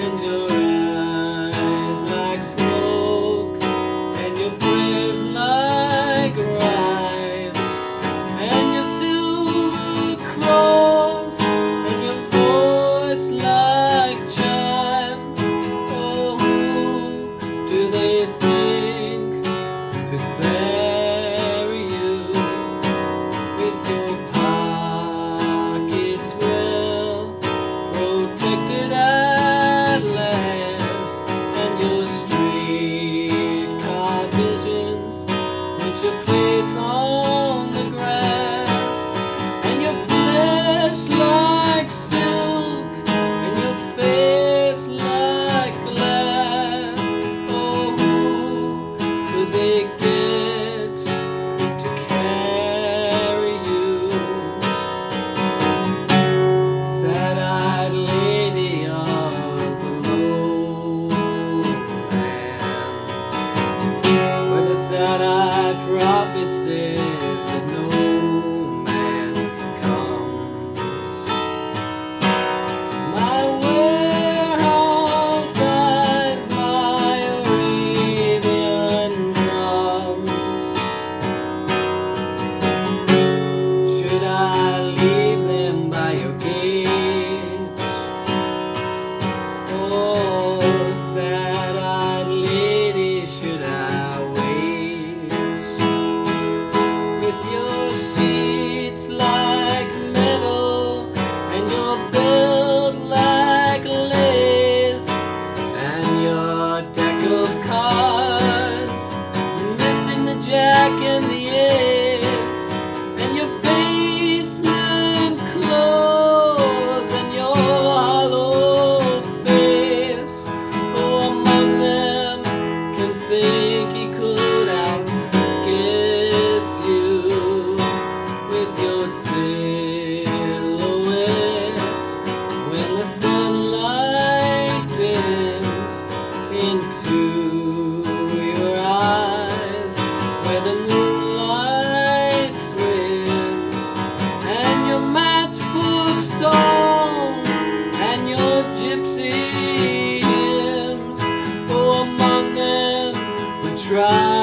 and your try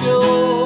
help